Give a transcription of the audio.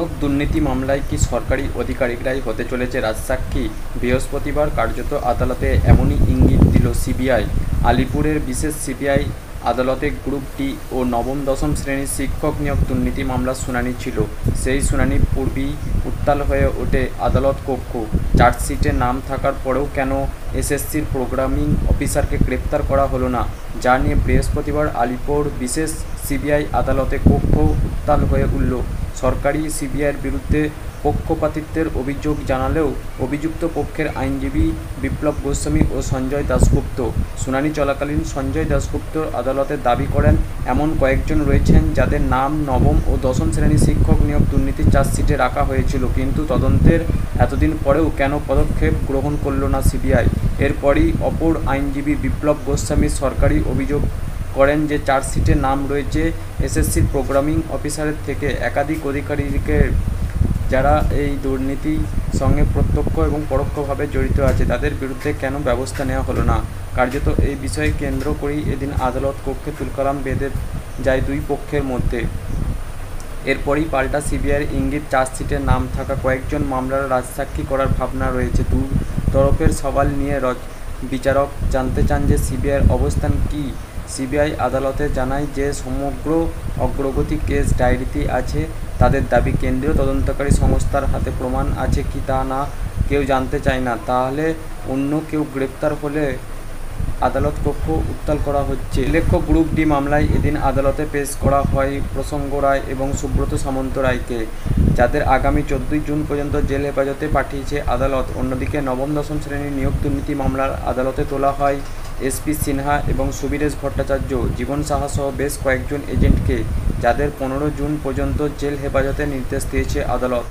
নিয়োগ দুর্নীতি মামলায় কি সরকারি আধিকারিকরাই হতে চলেছে রাজসাক্ষী? বৃহস্পতিবার কার্যত আদালতে এমনই ইঙ্গিত দিল সিবিআই। আলিপুরের বিশেষ সিবিআই আদালতে গ্রুপ ডি ও নবম দশম শ্রেণির শিক্ষক নিয়োগ দুর্নীতি মামলার শুনানি ছিল। সেই শুনানি পূর্বেই উত্তাল হয়ে ওঠে আদালত কক্ষ। চার্জশিটে নাম থাকার পরেও কেন এসএসসির প্রোগ্রামিং অফিসারকে গ্রেপ্তার করা হলো না? যা নিয়ে বৃহস্পতিবার আলিপুর বিশেষ সিবিআই আদালতে কক্ষ উত্তাল হয়ে উঠল। সরকারি সিবিআইয়ের বিরুদ্ধে পক্ষপাতিত্বের অভিযোগ জানালেও অভিযুক্ত পক্ষের আইনজীবী বিপ্লব গোস্বামী ও সঞ্জয় দাশগুপ্ত। শুনানি চলাকালীন সঞ্জয় দাশগুপ্ত আদালতে দাবি করেন, এমন কয়েকজন রয়েছেন যাদের নাম নবম ও দশম শ্রেণির শিক্ষক নিয়োগ দুর্নীতির চার্জশিটে রাখা হয়েছিল, কিন্তু তদন্তের এতদিন পরেও কেন পদক্ষেপ গ্রহণ করল না সিবিআই? এরপরই অপর আইনজীবী বিপ্লব গোস্বামী সরকারি অভিযোগ করেন যে চার্জশিটে নাম রয়েছে এসএসসির প্রোগ্রামিং অফিসারের থেকে। একাধিক অধিকারীকে যারা এই দুর্নীতির সঙ্গে প্রত্যক্ষ এবং পরোক্ষভাবে জড়িত আছে, তাদের বিরুদ্ধে কেন ব্যবস্থা নেওয়া হলো না? কার্যত এই বিষয়ে কেন্দ্র করেই এদিন আদালত কক্ষে তুলকালাম বেঁধে যায় দুই পক্ষের মধ্যে। এরপরই পাল্টা সিবিআইয়ের ইঙ্গিত চার্জশিটের নাম থাকা কয়েকজন মামলার রাজসাক্ষী করার ভাবনা রয়েছে। দু তরফের সওয়াল নিয়ে বিচারক জানতে চান যে সিবিআইয়ের অবস্থান কী? সিবিআই আদালতে জানায় যে সমগ্র অগ্রগতি কেস ডায়েরিতে আছে, তাদের দাবি কেন্দ্রীয় তদন্তকারী সংস্থার হাতে প্রমাণ আছে কি তা না কেউ জানতে চায় না। তাহলে অন্য কেউ গ্রেপ্তার হলে আদালত কক্ষ উত্তাল করা হচ্ছে। উল্লেখ্য, গ্রুপ ডি মামলায় এদিন আদালতে পেশ করা হয় প্রসঙ্গ রায় এবং সুব্রত সামন্ত রায়কে, যাদের আগামী চোদ্দোই জুন পর্যন্ত জেল হেফাজতে পাঠিয়েছে আদালত। অন্যদিকে নবম, দশম শ্রেণির নিয়োগ দুর্নীতি মামলার আদালতে তোলা হয়। এসপি সিনহা এবং সুবীরেশ ভট্টাচার্য জীবন সাহাসহ বেশ কয়েকজন এজেন্টকে যাদের পনেরো জুন পর্যন্ত জেল হেফাজতে নির্দেশ দিয়েছে আদালত।